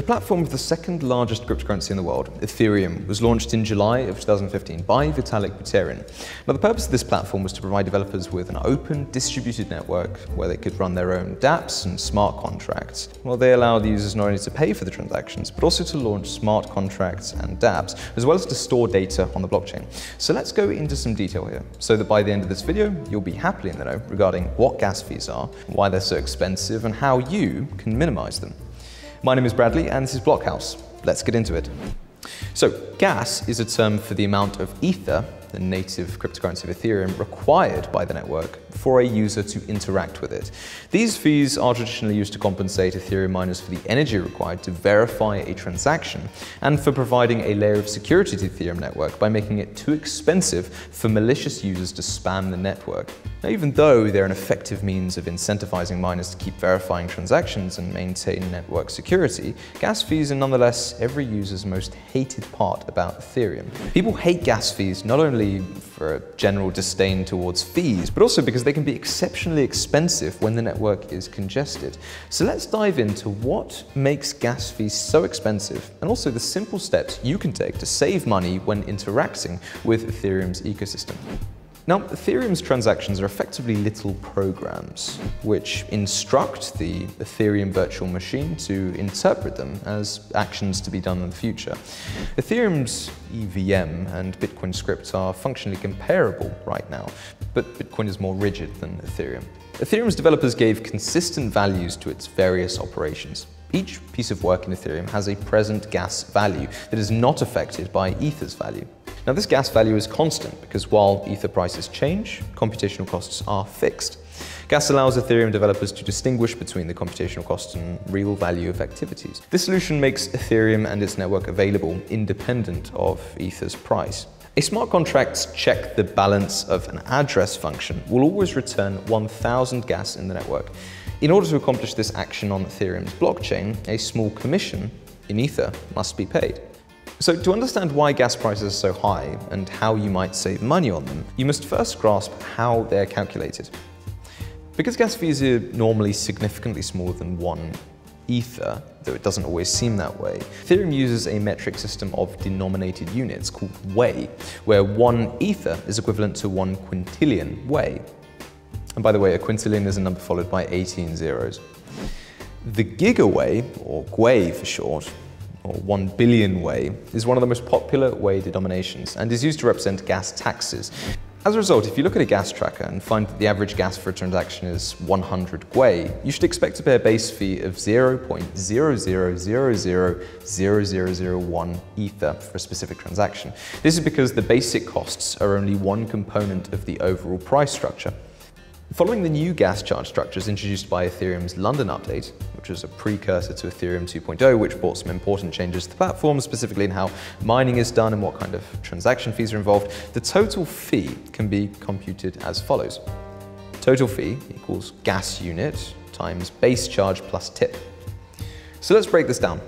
The platform of the second largest cryptocurrency in the world, Ethereum, was launched in July of 2015 by Vitalik Buterin. Now, the purpose of this platform was to provide developers with an open, distributed network where they could run their own dApps and smart contracts. Well, they allow the users not only to pay for the transactions, but also to launch smart contracts and dApps, as well as to store data on the blockchain. So let's go into some detail here, so that by the end of this video, you'll be happily in the know regarding what gas fees are, why they're so expensive, and how you can minimize them. My name is Bradley and this is Blockhouse. Let's get into it. So gas is a term for the amount of ether the native cryptocurrency of Ethereum, required by the network for a user to interact with it. These fees are traditionally used to compensate Ethereum miners for the energy required to verify a transaction and for providing a layer of security to the Ethereum network by making it too expensive for malicious users to spam the network. Now, even though they're an effective means of incentivizing miners to keep verifying transactions and maintain network security, gas fees are nonetheless every user's most hated part about Ethereum. People hate gas fees not only for a general disdain towards fees, but also because they can be exceptionally expensive when the network is congested. So let's dive into what makes gas fees so expensive and also the simple steps you can take to save money when interacting with Ethereum's ecosystem. Now, Ethereum's transactions are effectively little programs which instruct the Ethereum virtual machine to interpret them as actions to be done in the future. Ethereum's EVM and Bitcoin scripts are functionally comparable right now, but Bitcoin is more rigid than Ethereum. Ethereum's developers gave consistent values to its various operations. Each piece of work in Ethereum has a present gas value that is not affected by Ether's value. Now this gas value is constant because while Ether prices change, computational costs are fixed. Gas allows Ethereum developers to distinguish between the computational cost and real value of activities. This solution makes Ethereum and its network available independent of Ether's price. A smart contract's check the balance of an address function will always return 1000 gas in the network. In order to accomplish this action on Ethereum's blockchain, a small commission in Ether must be paid. So to understand why gas prices are so high and how you might save money on them, you must first grasp how they're calculated. Because gas fees are normally significantly smaller than one ether, though it doesn't always seem that way, Ethereum uses a metric system of denominated units called Wei, where one ether is equivalent to one quintillion Wei. And by the way, a quintillion is a number followed by 18 zeros. The gigawei, or Gwei for short, or 1 billion Wei, is one of the most popular Wei denominations and is used to represent gas taxes. As a result, if you look at a gas tracker and find that the average gas for a transaction is 100 Gwei, you should expect to pay a base fee of 0.00000001 Ether for a specific transaction. This is because the basic costs are only one component of the overall price structure. Following the new gas charge structures introduced by Ethereum's London update, which was a precursor to Ethereum 2.0, which brought some important changes to the platform, specifically in how mining is done and what kind of transaction fees are involved, the total fee can be computed as follows. Total fee equals gas unit times base charge plus tip. So let's break this down.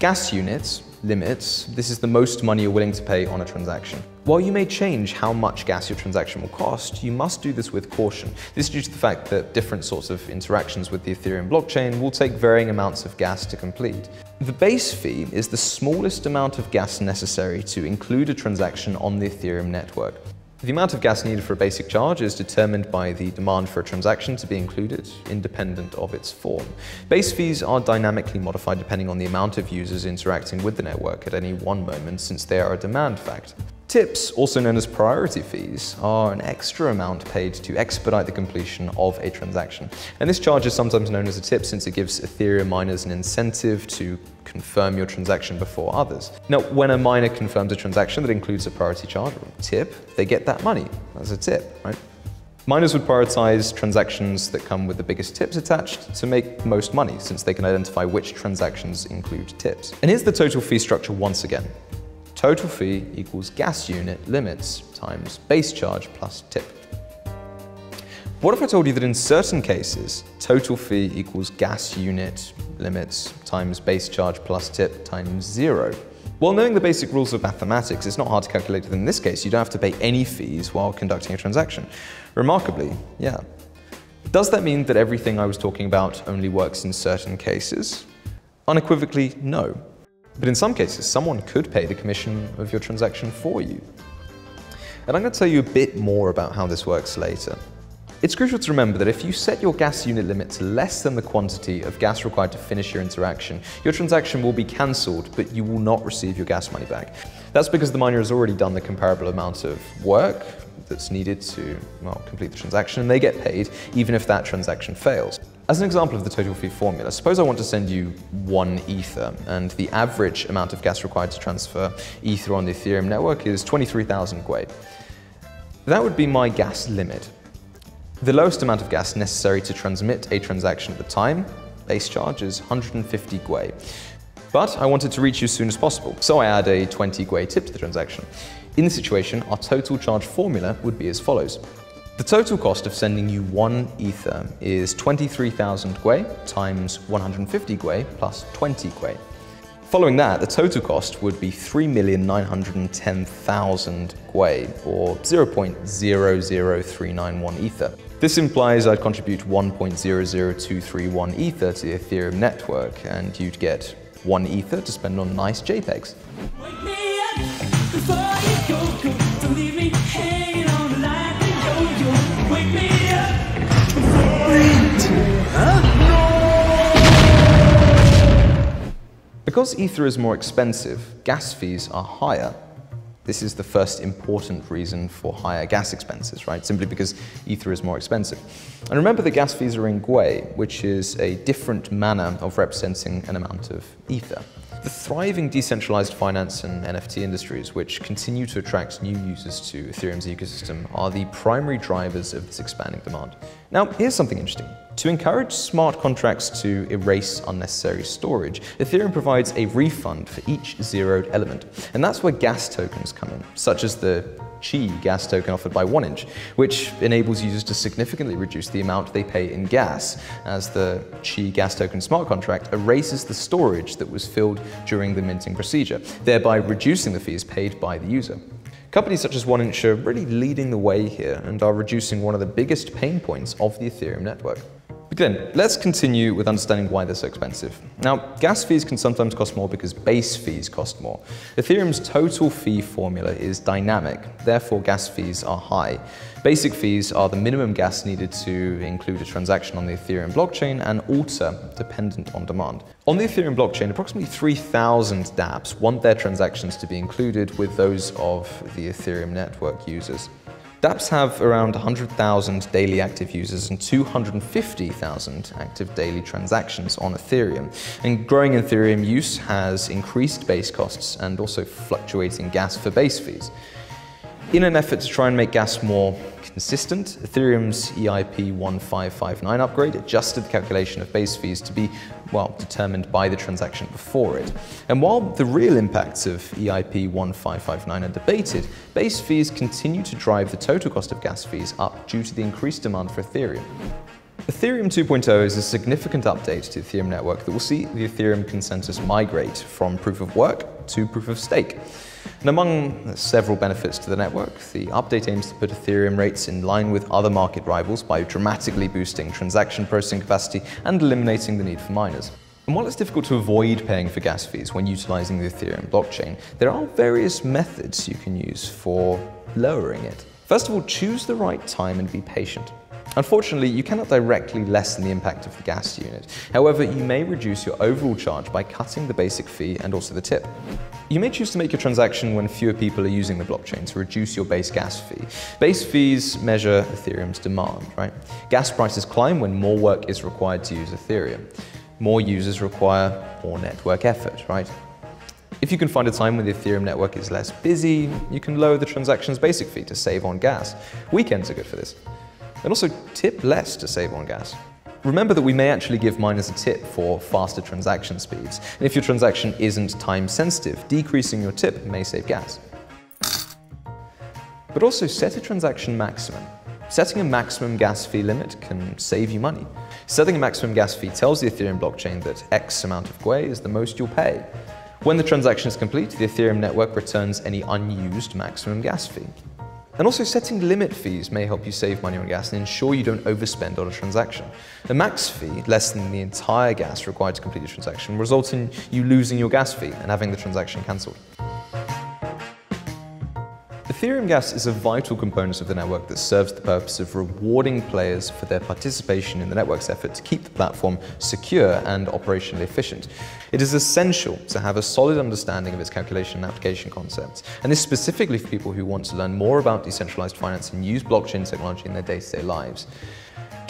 Gas units limits, this is the most money you're willing to pay on a transaction. While you may change how much gas your transaction will cost, you must do this with caution. This is due to the fact that different sorts of interactions with the Ethereum blockchain will take varying amounts of gas to complete. The base fee is the smallest amount of gas necessary to include a transaction on the Ethereum network. The amount of gas needed for a basic charge is determined by the demand for a transaction to be included, independent of its form. Base fees are dynamically modified depending on the amount of users interacting with the network at any one moment since they are a demand factor. Tips, also known as priority fees, are an extra amount paid to expedite the completion of a transaction. And this charge is sometimes known as a tip since it gives Ethereum miners an incentive to confirm your transaction before others. Now, when a miner confirms a transaction that includes a priority charge or a tip, they get that money as a tip, right? Miners would prioritize transactions that come with the biggest tips attached to make most money, since they can identify which transactions include tips. And here's the total fee structure once again. Total fee equals gas unit limits times base charge plus tip. What if I told you that in certain cases, total fee equals gas unit limits times base charge plus tip times zero? Well, knowing the basic rules of mathematics, it's not hard to calculate that in this case, you don't have to pay any fees while conducting a transaction. Remarkably, yeah. Does that mean that everything I was talking about only works in certain cases? Unequivocally, no. But in some cases, someone could pay the commission of your transaction for you. And I'm going to tell you a bit more about how this works later. It's crucial to remember that if you set your gas unit limit to less than the quantity of gas required to finish your interaction, your transaction will be cancelled, but you will not receive your gas money back. That's because the miner has already done the comparable amount of work that's needed to well, complete the transaction, and they get paid even if that transaction fails. As an example of the total fee formula, suppose I want to send you one Ether, and the average amount of gas required to transfer Ether on the Ethereum network is 23,000 Gwei. That would be my gas limit. The lowest amount of gas necessary to transmit a transaction at the time, base charge, is 150 Gwei. But I wanted to reach you as soon as possible, so I add a 20 Gwei tip to the transaction. In this situation, our total charge formula would be as follows. The total cost of sending you one Ether is 23,000 Gwei times 150 Gwei plus 20 Gwei. Following that, the total cost would be 3,910,000 Gwei, or 0.00391 Ether. This implies I'd contribute 1.00231 Ether to the Ethereum network, and you'd get one Ether to spend on nice JPEGs. Because Ether is more expensive, gas fees are higher. This is the first important reason for higher gas expenses, right? Simply because Ether is more expensive. And remember the gas fees are in Gwei, which is a different manner of representing an amount of Ether. The thriving decentralized finance and NFT industries, which continue to attract new users to Ethereum's ecosystem, are the primary drivers of this expanding demand. Now, here's something interesting. To encourage smart contracts to erase unnecessary storage, Ethereum provides a refund for each zeroed element. And that's where gas tokens come in, such as the Chi gas token offered by 1inch, which enables users to significantly reduce the amount they pay in gas, as the Chi gas token smart contract erases the storage that was filled during the minting procedure, thereby reducing the fees paid by the user. Companies such as 1inch are really leading the way here and are reducing one of the biggest pain points of the Ethereum network. But then, let's continue with understanding why they're so expensive. Now, gas fees can sometimes cost more because base fees cost more. Ethereum's total fee formula is dynamic, therefore gas fees are high. Basic fees are the minimum gas needed to include a transaction on the Ethereum blockchain and alter dependent on demand. On the Ethereum blockchain, approximately 3,000 dApps want their transactions to be included with those of the Ethereum network users dApps have around 100,000 daily active users and 250,000 active daily transactions on Ethereum. And growing Ethereum use has increased base costs and also fluctuating gas for base fees. In an effort to try and make gas more consistent, Ethereum's EIP 1559 upgrade adjusted the calculation of base fees to be, well, determined by the transaction before it. And while the real impacts of EIP 1559 are debated, base fees continue to drive the total cost of gas fees up due to the increased demand for Ethereum. Ethereum 2.0 is a significant update to the Ethereum network that will see the Ethereum consensus migrate from proof of work to proof of stake. And among several benefits to the network, the update aims to put Ethereum rates in line with other market rivals by dramatically boosting transaction processing capacity and eliminating the need for miners. And while it's difficult to avoid paying for gas fees when utilizing the Ethereum blockchain, there are various methods you can use for lowering it. First of all, choose the right time and be patient. Unfortunately, you cannot directly lessen the impact of the gas unit. However, you may reduce your overall charge by cutting the basic fee and also the tip. You may choose to make your transaction when fewer people are using the blockchain to reduce your base gas fee. Base fees measure Ethereum's demand, right? Gas prices climb when more work is required to use Ethereum. More users require more network effort, right? If you can find a time when the Ethereum network is less busy, you can lower the transaction's basic fee to save on gas. Weekends are good for this and also tip less to save on gas. Remember that we may actually give miners a tip for faster transaction speeds, and if your transaction isn't time sensitive, decreasing your tip may save gas. But also set a transaction maximum. Setting a maximum gas fee limit can save you money. Setting a maximum gas fee tells the Ethereum blockchain that X amount of Gwei is the most you'll pay. When the transaction is complete, the Ethereum network returns any unused maximum gas fee. And also setting limit fees may help you save money on gas and ensure you don't overspend on a transaction. A max fee, less than the entire gas required to complete a transaction, results in you losing your gas fee and having the transaction cancelled. Ethereum Gas is a vital component of the network that serves the purpose of rewarding players for their participation in the network's effort to keep the platform secure and operationally efficient. It is essential to have a solid understanding of its calculation and application concepts, and this specifically for people who want to learn more about decentralized finance and use blockchain technology in their day-to-day -day lives.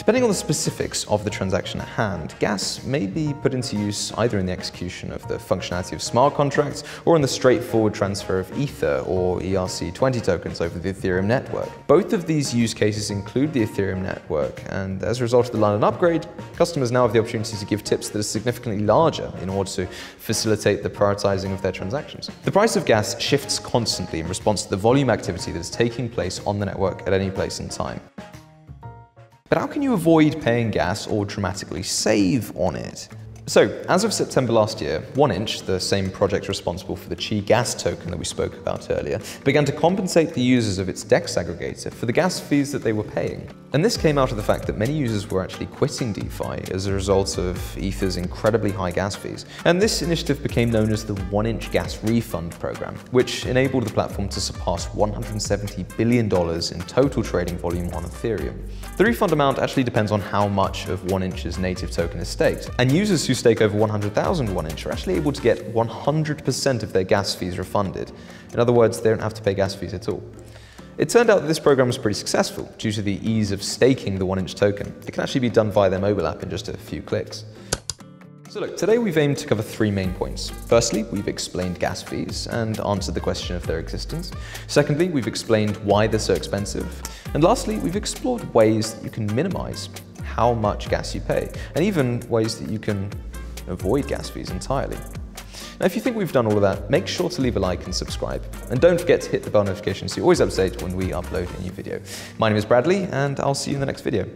Depending on the specifics of the transaction at hand, gas may be put into use either in the execution of the functionality of smart contracts or in the straightforward transfer of Ether or ERC20 tokens over the Ethereum network. Both of these use cases include the Ethereum network, and as a result of the London upgrade, customers now have the opportunity to give tips that are significantly larger in order to facilitate the prioritizing of their transactions. The price of gas shifts constantly in response to the volume activity that is taking place on the network at any place in time. But how can you avoid paying gas or dramatically save on it? So, as of September last year, 1inch, the same project responsible for the Chi gas token that we spoke about earlier, began to compensate the users of its DEX aggregator for the gas fees that they were paying. And this came out of the fact that many users were actually quitting DeFi as a result of Ether's incredibly high gas fees. And this initiative became known as the 1inch Gas Refund Program, which enabled the platform to surpass $170 billion in total trading volume on Ethereum. The refund amount actually depends on how much of 1inch's native token is staked, and users who who stake over 100,000 1inch are actually able to get 100% of their gas fees refunded. In other words, they don't have to pay gas fees at all. It turned out that this program was pretty successful due to the ease of staking the 1inch token. It can actually be done via their mobile app in just a few clicks. So look, today we've aimed to cover three main points. Firstly, we've explained gas fees and answered the question of their existence. Secondly, we've explained why they're so expensive. And lastly, we've explored ways that you can minimize how much gas you pay, and even ways that you can avoid gas fees entirely. Now, if you think we've done all of that, make sure to leave a like and subscribe. And don't forget to hit the bell notification so you're always up to date when we upload a new video. My name is Bradley, and I'll see you in the next video.